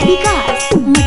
Because.